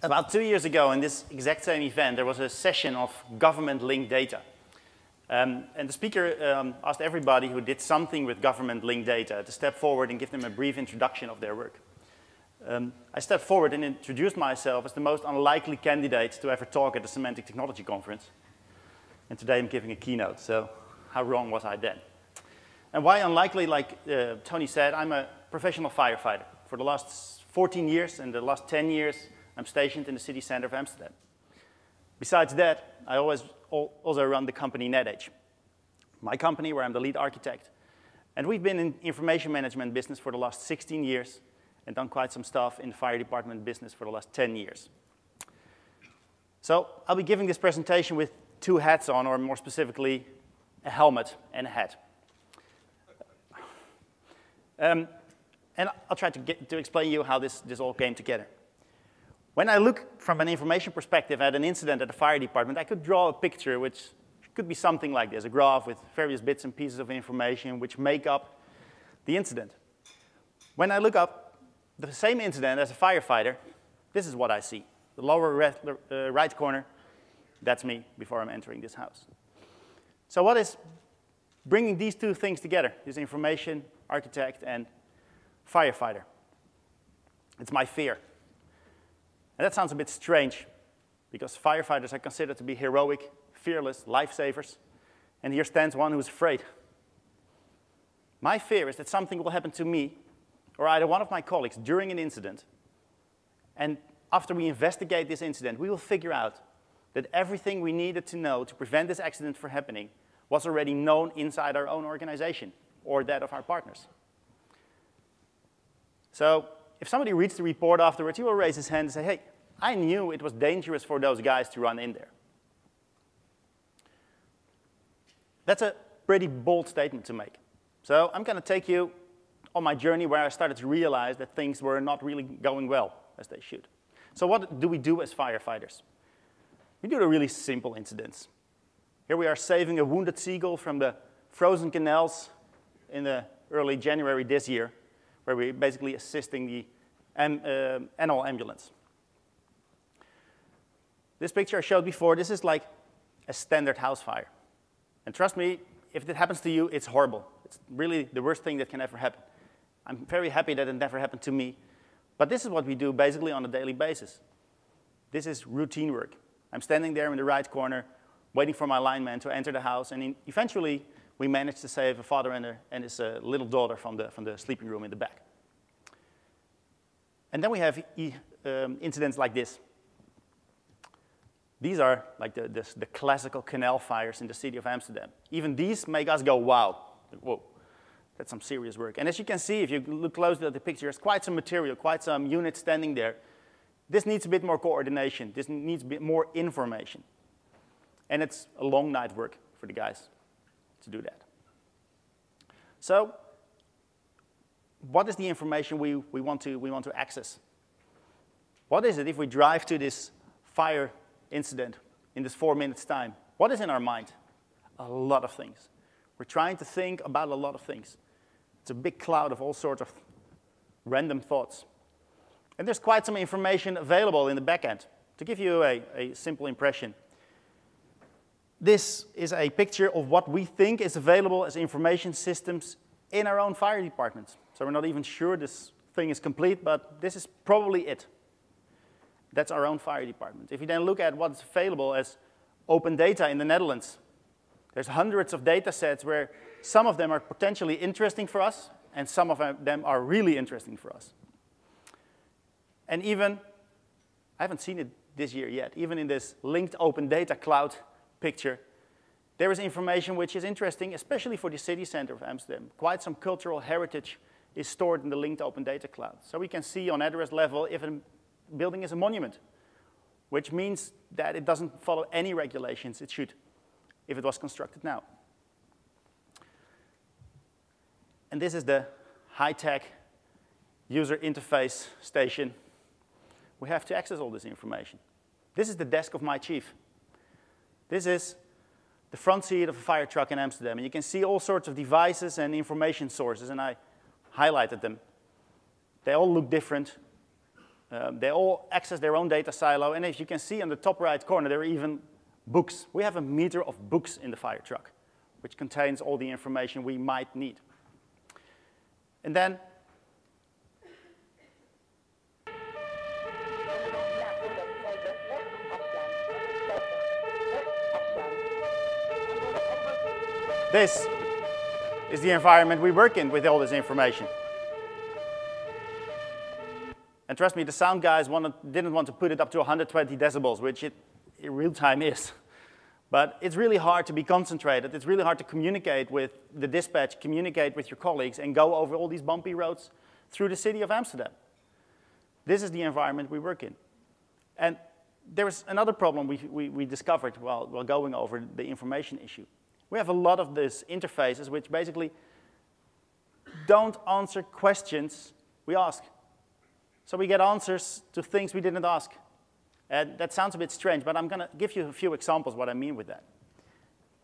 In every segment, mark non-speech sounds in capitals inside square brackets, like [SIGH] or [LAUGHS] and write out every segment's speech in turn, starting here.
About two years ago, in this exact same event, there was a session of government-linked data. Um, and the speaker um, asked everybody who did something with government-linked data to step forward and give them a brief introduction of their work. Um, I stepped forward and introduced myself as the most unlikely candidate to ever talk at a semantic technology conference. And today I'm giving a keynote, so how wrong was I then? And why unlikely, like uh, Tony said, I'm a professional firefighter. For the last 14 years and the last 10 years, I'm stationed in the city center of Amsterdam. Besides that, I always also run the company Netage, my company where I'm the lead architect. And we've been in information management business for the last 16 years and done quite some stuff in fire department business for the last 10 years. So I'll be giving this presentation with two hats on, or more specifically, a helmet and a hat. Um, and I'll try to, get, to explain you how this, this all came together. When I look from an information perspective at an incident at the fire department, I could draw a picture which could be something like this, a graph with various bits and pieces of information which make up the incident. When I look up the same incident as a firefighter, this is what I see. The lower uh, right corner, that's me before I'm entering this house. So what is bringing these two things together, this information architect and firefighter? It's my fear. And that sounds a bit strange because firefighters are considered to be heroic, fearless, lifesavers. And here stands one who's afraid. My fear is that something will happen to me or either one of my colleagues during an incident. And after we investigate this incident, we will figure out that everything we needed to know to prevent this accident from happening was already known inside our own organization or that of our partners. So if somebody reads the report afterwards, he will raise his hand and say, hey, I knew it was dangerous for those guys to run in there. That's a pretty bold statement to make. So I'm going to take you on my journey where I started to realize that things were not really going well as they should. So what do we do as firefighters? We do the really simple incidents. Here we are saving a wounded seagull from the frozen canals in the early January this year where we're basically assisting the um, uh, animal ambulance. This picture I showed before, this is like a standard house fire. And trust me, if it happens to you, it's horrible. It's really the worst thing that can ever happen. I'm very happy that it never happened to me. But this is what we do basically on a daily basis. This is routine work. I'm standing there in the right corner, waiting for my lineman to enter the house, and eventually we managed to save a father and, a, and his uh, little daughter from the, from the sleeping room in the back. And then we have e um, incidents like this. These are like the, the, the, classical canal fires in the city of Amsterdam. Even these make us go, wow, whoa, that's some serious work. And as you can see, if you look closely at the picture, there's quite some material, quite some units standing there. This needs a bit more coordination. This needs a bit more information. And it's a long night work for the guys to do that. So what is the information we, we, want to, we want to access? What is it if we drive to this fire incident in this four minutes time? What is in our mind? A lot of things. We're trying to think about a lot of things. It's a big cloud of all sorts of random thoughts. And there's quite some information available in the backend. To give you a, a simple impression, this is a picture of what we think is available as information systems in our own fire department. So we're not even sure this thing is complete, but this is probably it. That's our own fire department. If you then look at what's available as open data in the Netherlands, there's hundreds of data sets where some of them are potentially interesting for us, and some of them are really interesting for us. And even, I haven't seen it this year yet, even in this linked open data cloud picture, there is information which is interesting, especially for the city center of Amsterdam. Quite some cultural heritage is stored in the linked open data cloud. So we can see on address level if a building is a monument, which means that it doesn't follow any regulations it should if it was constructed now. And this is the high-tech user interface station. We have to access all this information. This is the desk of my chief. This is the front seat of a fire truck in Amsterdam. And you can see all sorts of devices and information sources, and I highlighted them. They all look different. Um, they all access their own data silo, and as you can see on the top right corner, there are even books. We have a meter of books in the fire truck, which contains all the information we might need. And then This is the environment we work in with all this information. And trust me, the sound guys wanted, didn't want to put it up to 120 decibels, which it in real time is. But it's really hard to be concentrated. It's really hard to communicate with the dispatch, communicate with your colleagues, and go over all these bumpy roads through the city of Amsterdam. This is the environment we work in. And there was another problem we, we, we discovered while, while going over the information issue. We have a lot of these interfaces which basically don't answer questions we ask. So we get answers to things we didn't ask. And that sounds a bit strange, but I'm going to give you a few examples what I mean with that.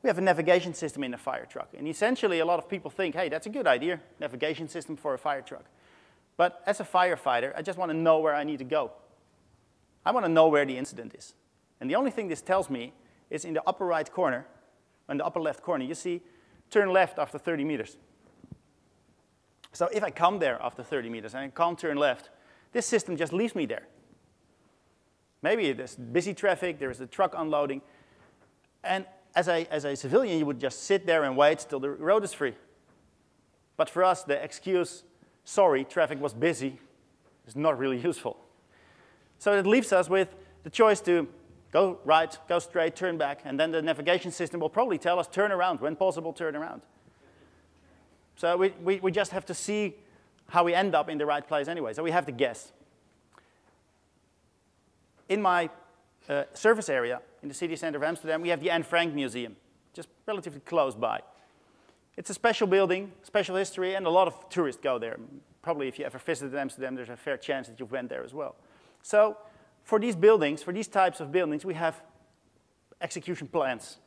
We have a navigation system in a fire truck. And essentially, a lot of people think, hey, that's a good idea, navigation system for a fire truck. But as a firefighter, I just want to know where I need to go. I want to know where the incident is. And the only thing this tells me is in the upper right corner, in the upper left corner, you see turn left after 30 meters. So if I come there after 30 meters and I can't turn left, this system just leaves me there. Maybe there's busy traffic, there's a truck unloading, and as a, as a civilian, you would just sit there and wait till the road is free. But for us, the excuse, sorry, traffic was busy, is not really [LAUGHS] useful. So it leaves us with the choice to Go right, go straight, turn back, and then the navigation system will probably tell us turn around, when possible, turn around. So we, we, we just have to see how we end up in the right place anyway. So we have to guess. In my uh, service area, in the city center of Amsterdam, we have the Anne Frank Museum, just relatively close by. It's a special building, special history, and a lot of tourists go there. Probably if you ever visited Amsterdam, there's a fair chance that you've went there as well. So for these buildings, for these types of buildings, we have execution plans.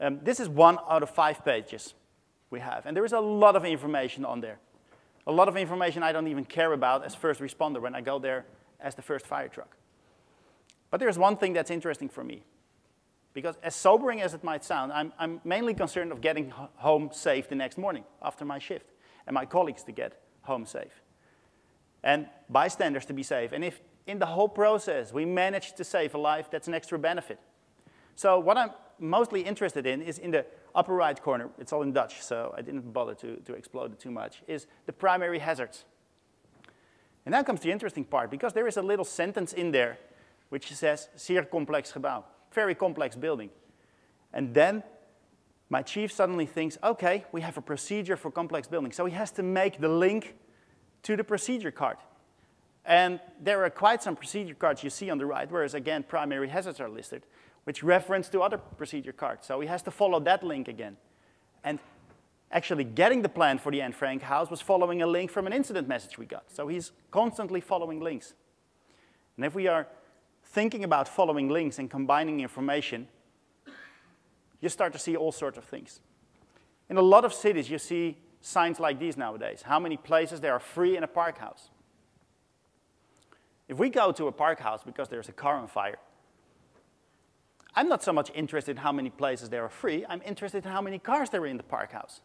Um, this is one out of five pages we have, and there is a lot of information on there. A lot of information I don't even care about as first responder when I go there as the first fire truck. But there's one thing that's interesting for me. Because as sobering as it might sound, I'm, I'm mainly concerned of getting home safe the next morning after my shift, and my colleagues to get home safe, and bystanders to be safe. And if in the whole process, we managed to save a life, that's an extra benefit. So what I'm mostly interested in is in the upper right corner, it's all in Dutch, so I didn't bother to, to explode it too much, is the primary hazards. And now comes the interesting part, because there is a little sentence in there which says, zeer complex gebouw, very complex building. And then my chief suddenly thinks, okay, we have a procedure for complex buildings. So he has to make the link to the procedure card. And there are quite some procedure cards you see on the right, whereas again, primary hazards are listed, which reference to other procedure cards. So he has to follow that link again. And actually getting the plan for the Anne Frank house was following a link from an incident message we got. So he's constantly following links. And if we are thinking about following links and combining information, you start to see all sorts of things. In a lot of cities, you see signs like these nowadays. How many places there are free in a park house? If we go to a park house because there's a car on fire, I'm not so much interested in how many places there are free, I'm interested in how many cars there are in the park house.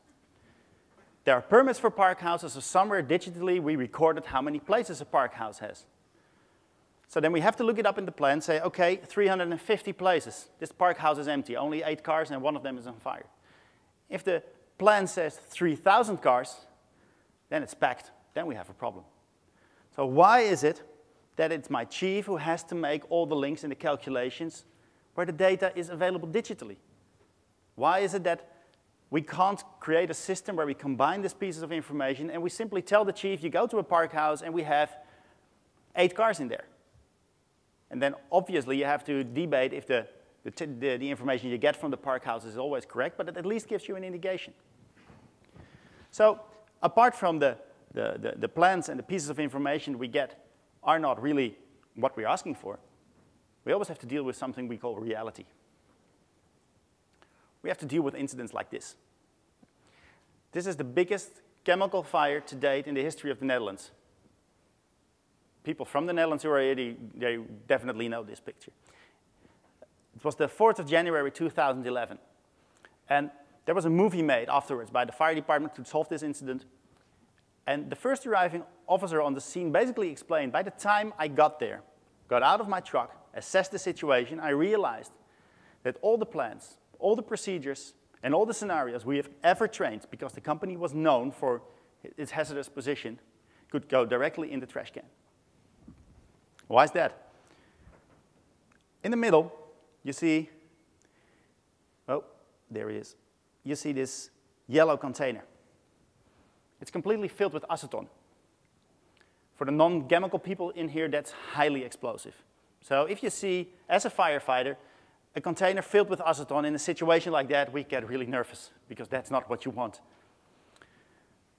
There are permits for park houses, so somewhere digitally we recorded how many places a park house has. So then we have to look it up in the plan, say, okay, 350 places. This park house is empty, only eight cars and one of them is on fire. If the plan says 3,000 cars, then it's packed. Then we have a problem. So why is it that it's my chief who has to make all the links in the calculations where the data is available digitally. Why is it that we can't create a system where we combine these pieces of information and we simply tell the chief, you go to a park house and we have eight cars in there. And then obviously you have to debate if the, the, the, the information you get from the park house is always correct, but it at least gives you an indication. So apart from the, the, the, the plans and the pieces of information we get are not really what we're asking for, we always have to deal with something we call reality. We have to deal with incidents like this. This is the biggest chemical fire to date in the history of the Netherlands. people from the Netherlands who are here, they, definitely know this picture. It was the 4th of January 2011. And there was a movie made afterwards by the fire department to solve this incident. And the first arriving officer on the scene basically explained, by the time I got there, got out of my truck, assessed the situation, I realized that all the plans, all the procedures, and all the scenarios we have ever trained, because the company was known for its hazardous position, could go directly in the trash can. Why is that? In the middle, you see, oh, there he is. You see this yellow container. It's completely filled with acetone. For the non-chemical people in here, that's highly explosive. So if you see, as a firefighter, a container filled with acetone in a situation like that, we get really nervous because that's not what you want.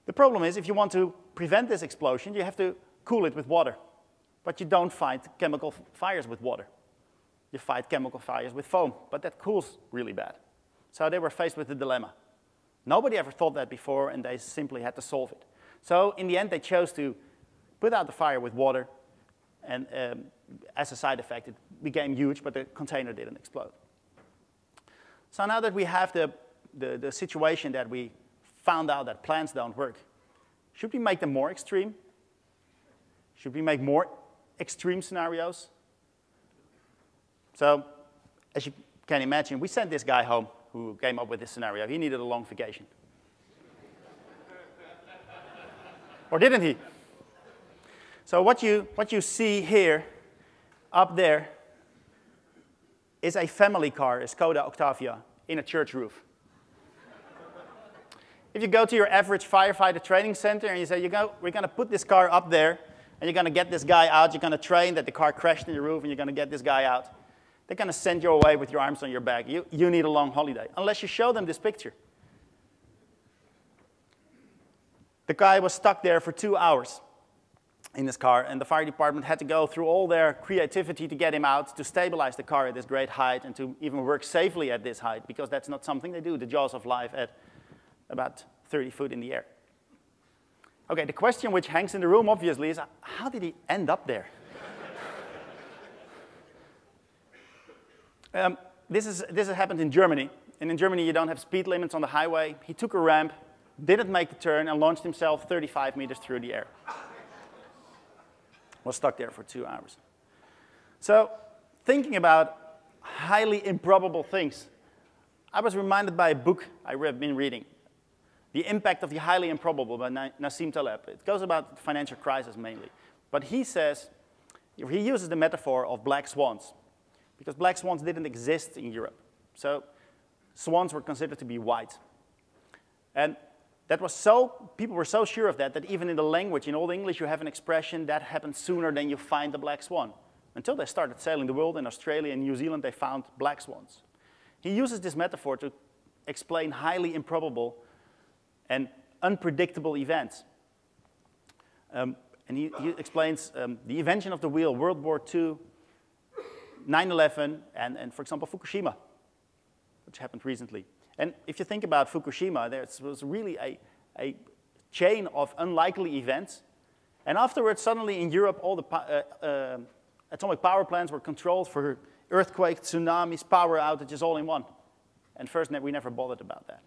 The problem is if you want to prevent this explosion, you have to cool it with water. But you don't fight chemical fires with water. You fight chemical fires with foam, but that cools really bad. So they were faced with a dilemma. Nobody ever thought that before, and they simply had to solve it. So in the end, they chose to put out the fire with water, and um, as a side effect, it became huge, but the container didn't explode. So now that we have the, the, the situation that we found out that plants don't work, should we make them more extreme? Should we make more extreme scenarios? So, as you can imagine, we sent this guy home who came up with this scenario. He needed a long vacation. or didn't he? So what you, what you see here, up there, is a family car, a Skoda Octavia, in a church roof. if you go to your average firefighter training center and you say, you go, we're going to put this car up there, and you're going to get this guy out, you're going to train that the car crashed in the roof, and you're going to get this guy out, they're going to send you away with your arms on your back. You, you need a long holiday, unless you show them this picture. The guy was stuck there for two hours in his car, and the fire department had to go through all their creativity to get him out, to stabilize the car at this great height, and to even work safely at this height, because that's not something they do, the jaws of life at about 30 foot in the air. Okay, the question which hangs in the room, obviously, is uh, how did he end up there? Um, this, is, this has happened in Germany. And in Germany, you don't have speed limits on the highway. He took a ramp, didn't make the turn, and launched himself 35 meters through the air. Was stuck there for two hours. So, thinking about highly improbable things, I was reminded by a book I've been reading, The Impact of the Highly Improbable by Nassim Taleb. It goes about the financial crisis mainly. But he says, he uses the metaphor of black swans because black swans didn't exist in Europe. So swans were considered to be white. And that was so, people were so sure of that, that even in the language, in Old English, you have an expression that happens sooner than you find the black swan. Until they started sailing the world in Australia and New Zealand, they found black swans. He uses this metaphor to explain highly improbable and unpredictable events. Um, and he, he explains um, the invention of the wheel, World War II, 9-11 and, and, for example, Fukushima, which happened recently. And if you think about Fukushima, there was really a, a chain of unlikely events. And afterwards, suddenly in Europe, all the uh, uh, atomic power plants were controlled for earthquakes, tsunamis, power outages all in one. And first, we never bothered about that.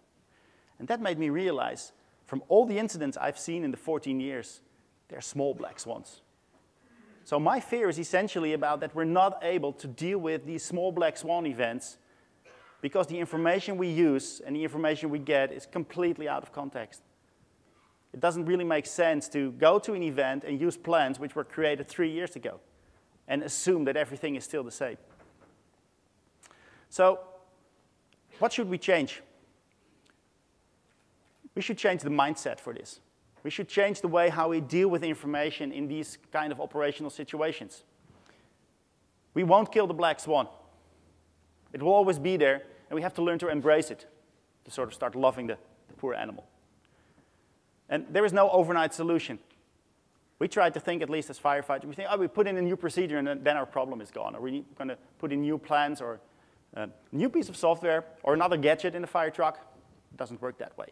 And that made me realize, from all the incidents I've seen in the 14 years, they're small black swans. So my fear is essentially about that we're not able to deal with these small black swan events because the information we use and the information we get is completely out of context. It doesn't really make sense to go to an event and use plans which were created three years ago and assume that everything is still the same. So what should we change? We should change the mindset for this. We should change the way how we deal with information in these kind of operational situations. We won't kill the black swan. It will always be there, and we have to learn to embrace it, to sort of start loving the, the poor animal. And there is no overnight solution. We try to think, at least as firefighters, we think, oh, we put in a new procedure and then our problem is gone. Or we're going to put in new plans or a new piece of software or another gadget in the fire truck. It doesn't work that way.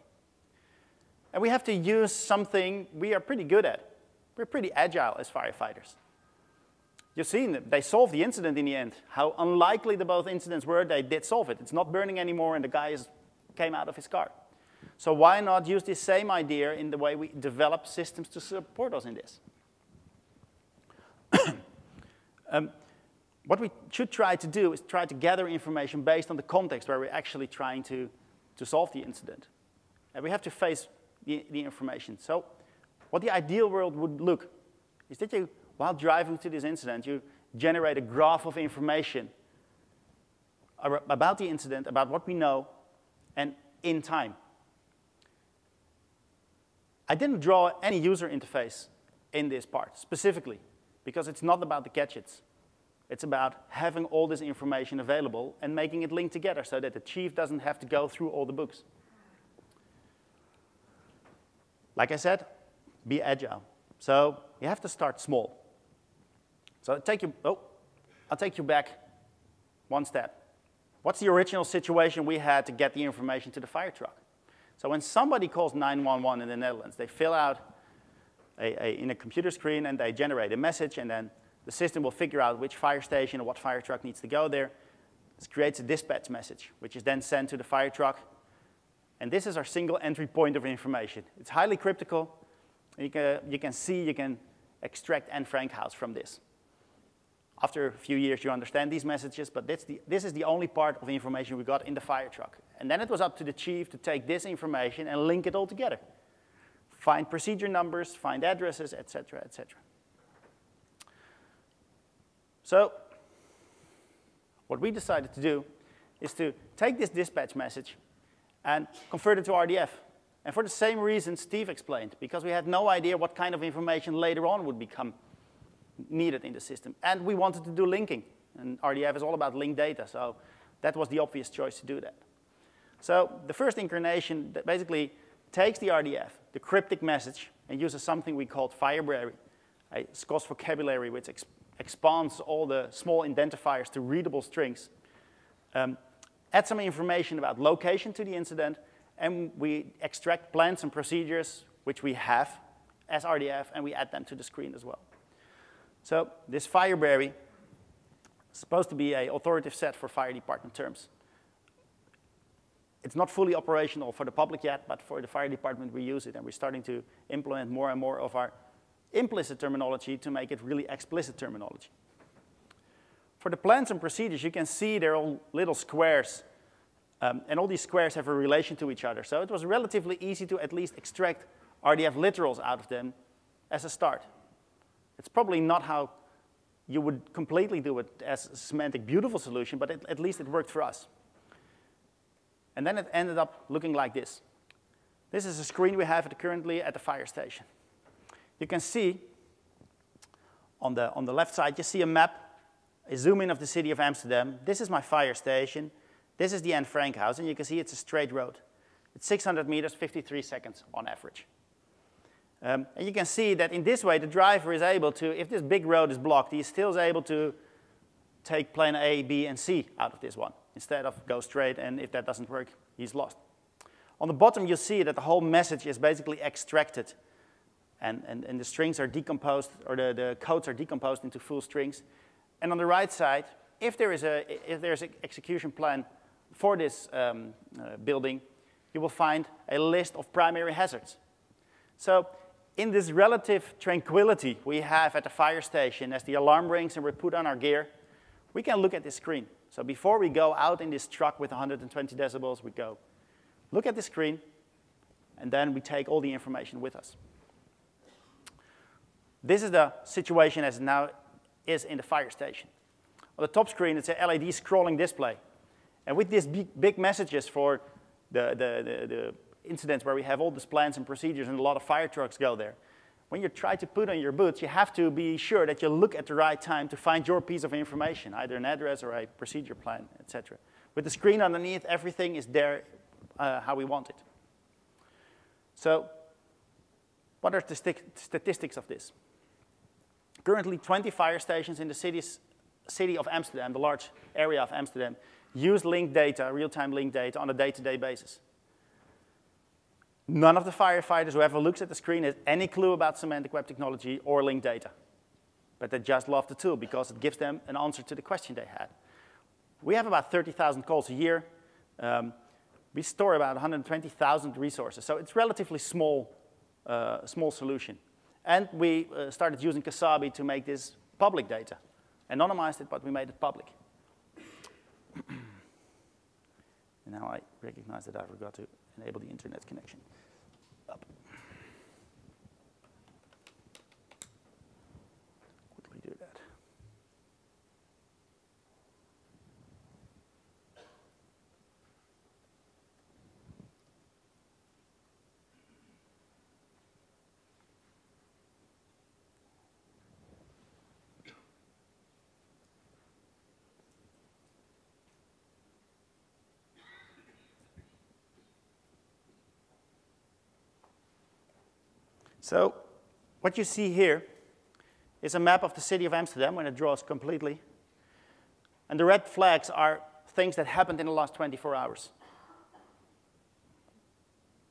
And we have to use something we are pretty good at. We're pretty agile as firefighters. you've seen. They solved the incident in the end. How unlikely the both incidents were, they did solve it. It's not burning anymore, and the guy is, came out of his car. So why not use this same idea in the way we develop systems to support us in this? [CLEARS THROAT] um, what we should try to do is try to gather information based on the context where we're actually trying to, to solve the incident. And we have to face the, the information. So what the ideal world would look is that you, while driving to this incident, you generate a graph of information about the incident, about what we know, and in time. I didn't draw any user interface in this part specifically because it's not about the gadgets. It's about having all this information available and making it link together so that the chief doesn't have to go through all the books. Like I said, be agile. So you have to start small. So I'll take you, oh, I'll take you back one step. What's the original situation we had to get the information to the fire truck? So when somebody calls 911 in the Netherlands, they fill out a, a, in a computer screen and they generate a message and then the system will figure out which fire station or what fire truck needs to go there. This creates a dispatch message, which is then sent to the fire truck. And this is our single entry point of information. It's highly cryptical. You can, you can see, you can extract Anne Frank house from this. After a few years, you understand these messages, but the, this is the only part of the information we got in the fire truck. And then it was up to the chief to take this information and link it all together. Find procedure numbers, find addresses, etc., etc. So what we decided to do is to take this dispatch message and convert it to RDF. And for the same reason Steve explained, because we had no idea what kind of information later on would become needed in the system. And we wanted to do linking. And RDF is all about linked data, so that was the obvious choice to do that. So the first incarnation that basically takes the RDF, the cryptic message, and uses something we called Firebrary, a SKOS vocabulary which ex expands all the small identifiers to readable strings. Um, add some information about location to the incident, and we extract plans and procedures, which we have as RDF, and we add them to the screen as well. So this Firebrary is supposed to be an authoritative set for fire department terms. It's not fully operational for the public yet, but for the fire department we use it, and we're starting to implement more and more of our implicit terminology to make it really explicit terminology. For the plans and procedures, you can see they're all little squares, um, and all these squares have a relation to each other. So it was relatively easy to at least extract RDF literals out of them as a start. It's probably not how you would completely do it as a semantic beautiful solution, but it, at least it worked for us. And then it ended up looking like this. This is a screen we have currently at the fire station. You can see on the, on the left side, you see a map, a zoom in of the city of Amsterdam. This is my fire station. This is the Anne Frank house, and you can see it's a straight road. It's 600 meters, 53 seconds on average. Um, and you can see that in this way, the driver is able to, if this big road is blocked, he still is able to take plane A, B, and C out of this one, instead of go straight, and if that doesn't work, he's lost. On the bottom, you see that the whole message is basically extracted, and, and, and the strings are decomposed, or the, the codes are decomposed into full strings. And on the right side, if there is a if there's an execution plan for this um, uh, building, you will find a list of primary hazards. So in this relative tranquility we have at the fire station as the alarm rings and we put on our gear, we can look at this screen. So before we go out in this truck with 120 decibels, we go look at the screen, and then we take all the information with us. This is the situation as now is in the fire station. On the top screen, it's a LED scrolling display. And with these big, big messages for the, the, the, the incidents where we have all these plans and procedures and a lot of fire trucks go there. When you try to put on your boots, you have to be sure that you look at the right time to find your piece of information, either an address or a procedure plan, etc. With the screen underneath, everything is there uh, how we want it. So what are the statistics of this? Currently, 20 fire stations in the cities, city of Amsterdam, the large area of Amsterdam, use linked data, real-time linked data, on a day-to-day -day basis. None of the firefighters who ever looks at the screen has any clue about semantic web technology or linked data. but they just love the tool because it gives them an answer to the question they had. We have about 30,000 calls a year. Um, we store about 120,000 resources, so it's relatively small, uh, small solution. And we uh, started using Kasabi to make this public data. Anonymized it, but we made it public. [CLEARS THROAT] and now I recognize that I forgot to enable the internet connection. Up. So what you see here is a map of the city of Amsterdam when it draws completely. And the red flags are things that happened in the last 24 hours.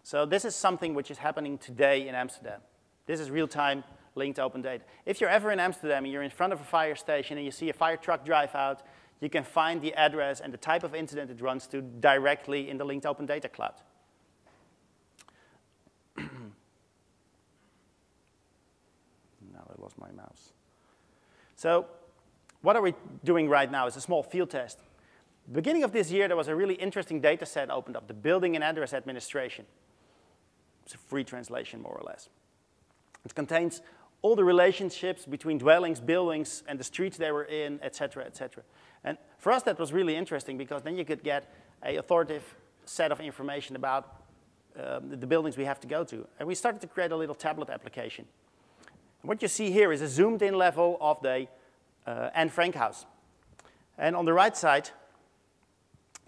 So this is something which is happening today in Amsterdam. This is real-time linked open data. If you're ever in Amsterdam and you're in front of a fire station and you see a fire truck drive out, you can find the address and the type of incident it runs to directly in the linked open data cloud. lost my mouse. So what are we doing right now is a small field test. Beginning of this year, there was a really interesting data set opened up, the Building and Address Administration. It's a free translation, more or less. It contains all the relationships between dwellings, buildings, and the streets they were in, et cetera, et cetera. And for us, that was really interesting because then you could get a authoritative set of information about um, the buildings we have to go to. And we started to create a little tablet application. What you see here is a zoomed in level of the uh, Anne Frank house. And on the right side,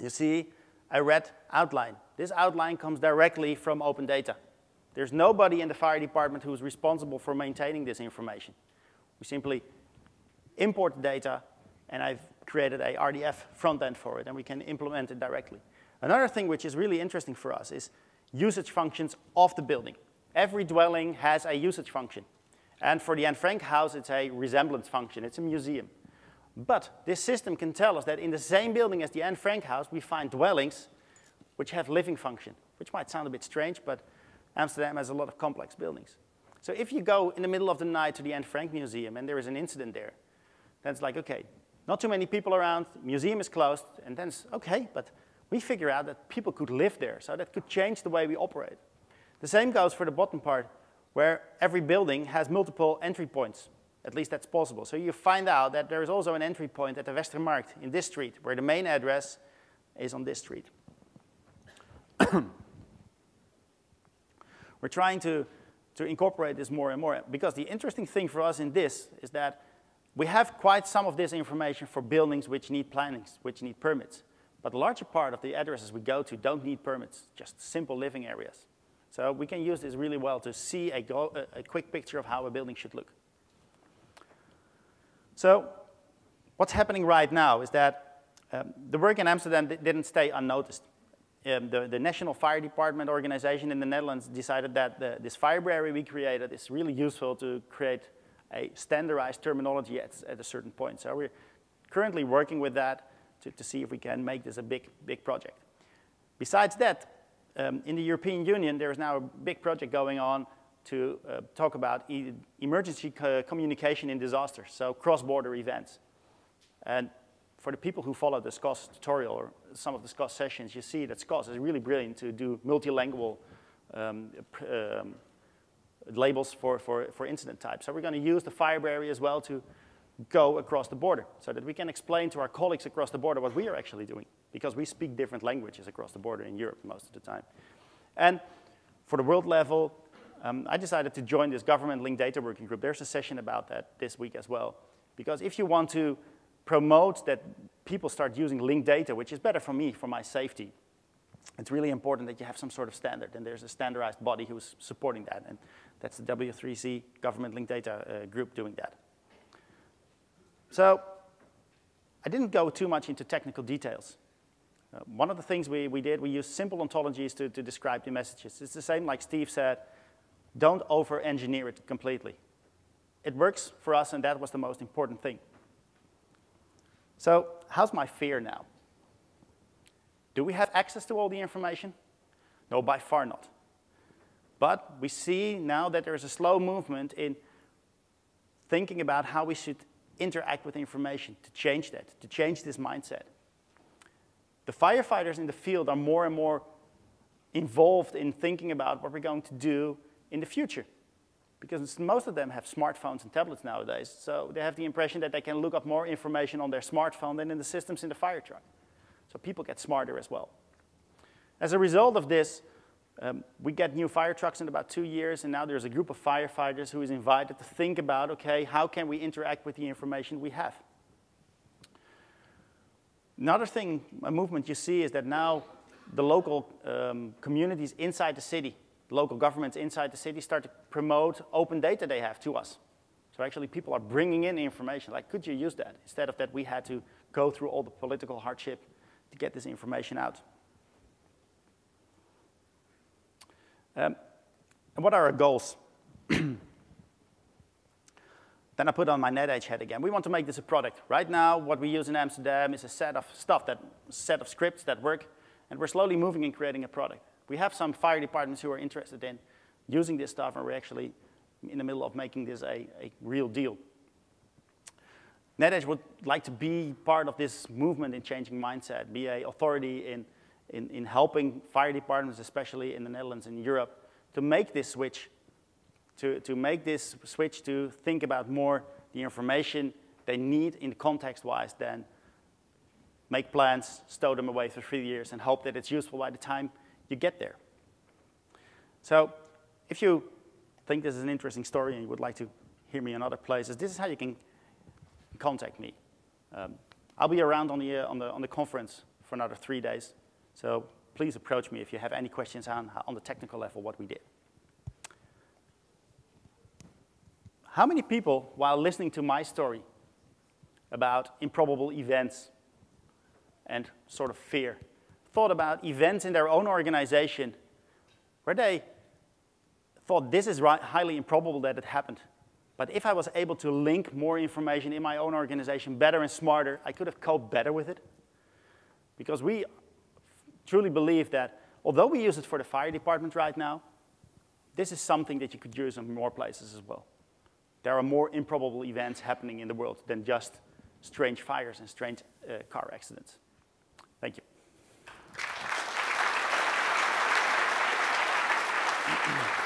you see a red outline. This outline comes directly from open data. There's nobody in the fire department who's responsible for maintaining this information. We simply import the data, and I've created a RDF front end for it, and we can implement it directly. Another thing which is really interesting for us is usage functions of the building. Every dwelling has a usage function. And for the Anne Frank house, it's a resemblance function. It's a museum. But this system can tell us that in the same building as the Anne Frank house, we find dwellings which have living function, which might sound a bit strange, but Amsterdam has a lot of complex buildings. So if you go in the middle of the night to the Anne Frank Museum and there is an incident there, then it's like, okay, not too many people around, museum is closed, and then it's okay, but we figure out that people could live there, so that could change the way we operate. The same goes for the bottom part where every building has multiple entry points. At least that's possible. So you find out that there is also an entry point at the Westermarkt in this street, where the main address is on this street. [COUGHS] We're trying to, to incorporate this more and more, because the interesting thing for us in this is that we have quite some of this information for buildings which need plannings, which need permits. But the larger part of the addresses we go to don't need permits, just simple living areas. So we can use this really well to see a, go, a, quick picture of how a building should look. So what's happening right now is that um, the work in Amsterdam didn't stay unnoticed. Um, the, the, National Fire Department organization in the Netherlands decided that the, this firebrary we created is really useful to create a standardized terminology at, at a certain point. So we're currently working with that to, to see if we can make this a big, big project. Besides that, um, in the European Union, there is now a big project going on to uh, talk about e emergency co communication in disasters, so cross-border events. And for the people who follow the SKOS tutorial or some of the SKOS sessions, you see that SKOS is really brilliant to do multilingual um, um, labels for, for, for incident types. So we're going to use the Firebrary as well to go across the border so that we can explain to our colleagues across the border what we are actually doing because we speak different languages across the border in Europe most of the time. And for the world level, um, I decided to join this government linked data working group. There's a session about that this week as well. Because if you want to promote that people start using linked data, which is better for me, for my safety, it's really important that you have some sort of standard. And there's a standardized body who's supporting that. And that's the W3C government linked data uh, group doing that. So I didn't go too much into technical details. Uh, one of the things we, we did, we used simple ontologies to, to describe the messages. It's the same like Steve said, don't over-engineer it completely. it works for us, and that was the most important thing. So how's my fear now? Do we have access to all the information? No, by far not. But we see now that there's a slow movement in thinking about how we should interact with information to change that, to change this mindset. The firefighters in the field are more and more involved in thinking about what we're going to do in the future. Because most of them have smartphones and tablets nowadays, so they have the impression that they can look up more information on their smartphone than in the systems in the fire truck. So people get smarter as well. As a result of this, um, we get new fire trucks in about two years, and now there's a group of firefighters who is invited to think about, okay, how can we interact with the information we have? Another thing, a movement you see is that now the local um, communities inside the city, local governments inside the city start to promote open data they have to us. So actually people are bringing in information, like could you use that? Instead of that we had to go through all the political hardship to get this information out. Um, and what are our goals? [CLEARS THROAT] then I put on my Netage hat again. We want to make this a product. Right now, what we use in Amsterdam is a set of stuff, that set of scripts that work, and we're slowly moving and creating a product. We have some fire departments who are interested in using this stuff, and we're actually in the middle of making this a, a real deal. Netage would like to be part of this movement in changing mindset, be a authority in in, in helping fire departments, especially in the Netherlands and Europe, to make this switch, to, to make this switch to think about more the information they need in context-wise than make plans, stow them away for three years, and hope that it's useful by the time you get there. So if you think this is an interesting story and you would like to hear me in other places, this is how you can contact me. Um, I'll be around on the, uh, on, the, on the conference for another three days. So please approach me if you have any questions on, on the technical level what we did. How many people, while listening to my story about improbable events and sort of fear, thought about events in their own organization where they thought this is highly improbable that it happened. But if I was able to link more information in my own organization better and smarter, I could have coped better with it. Because we truly believe that although we use it for the fire department right now, this is something that you could use in more places as well. There are more improbable events happening in the world than just strange fires and strange uh, car accidents. Thank you. [CLEARS THROAT]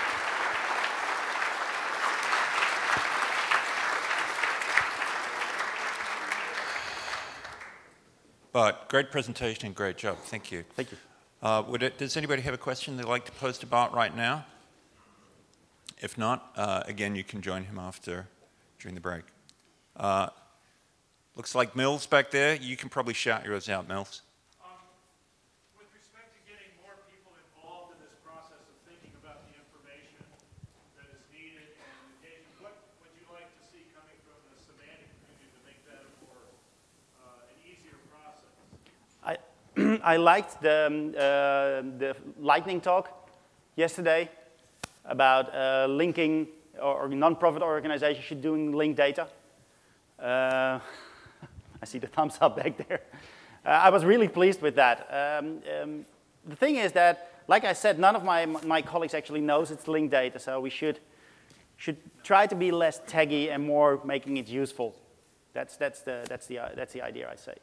But great presentation and great job. Thank you. Thank you. Uh, it, does anybody have a question they'd like to pose to Bart right now? If not, uh, again, you can join him after, during the break. Uh, looks like Mills back there. You can probably shout yours out, Mills. [CLEARS THROAT] I liked the, um, uh, an easier process? I I liked the the lightning talk yesterday about uh, linking or, or non-profit organizations should doing linked data. Uh, [LAUGHS] I see the thumbs up back there. Uh, I was really pleased with that. Um, um, the thing is that, like I said, none of my, my colleagues actually knows it's linked data, so we should, should try to be less taggy and more making it useful. That's, that's, the, that's, the, that's the idea I say.